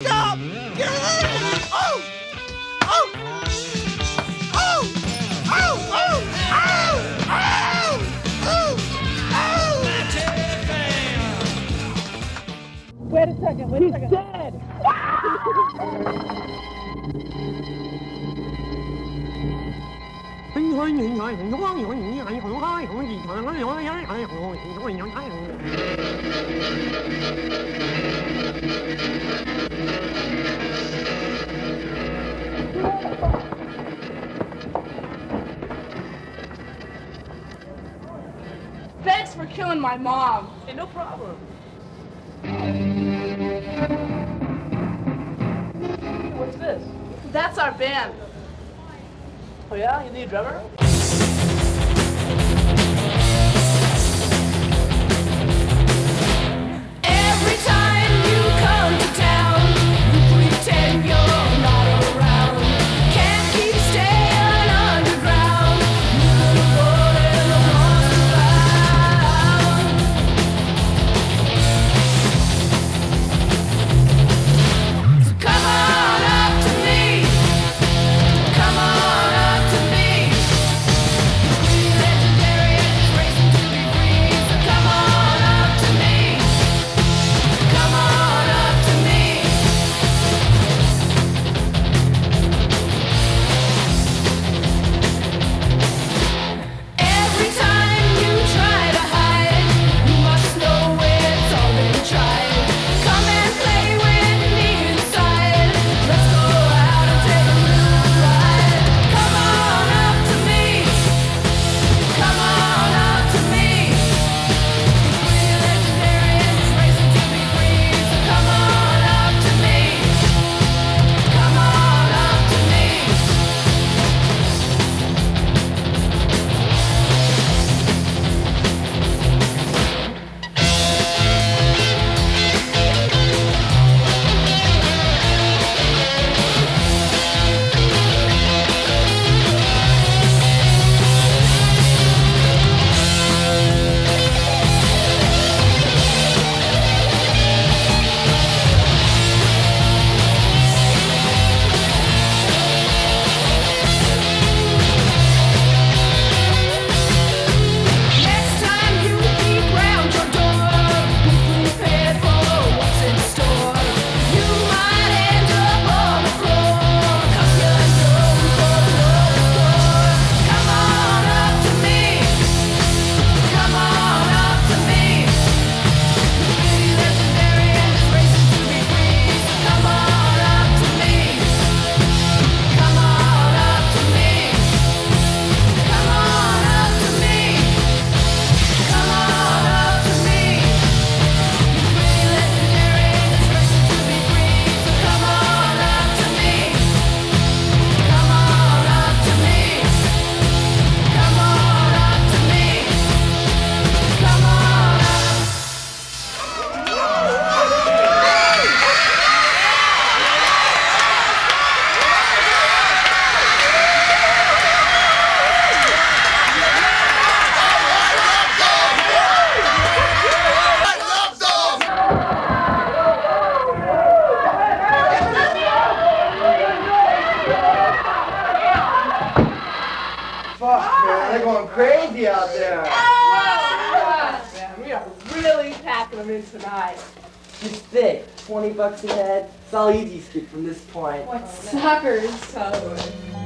Stop! Oh! Oh! Oh! Wait a second, wait a He's second. dead! Thanks for killing my mom. Hey, no problem. What's this? That's our band. Oh yeah? You need a drummer? are going crazy out there. We are really packing them in tonight. Just thick. 20 bucks a head. It's all easy skip from this point. What suckers, totally.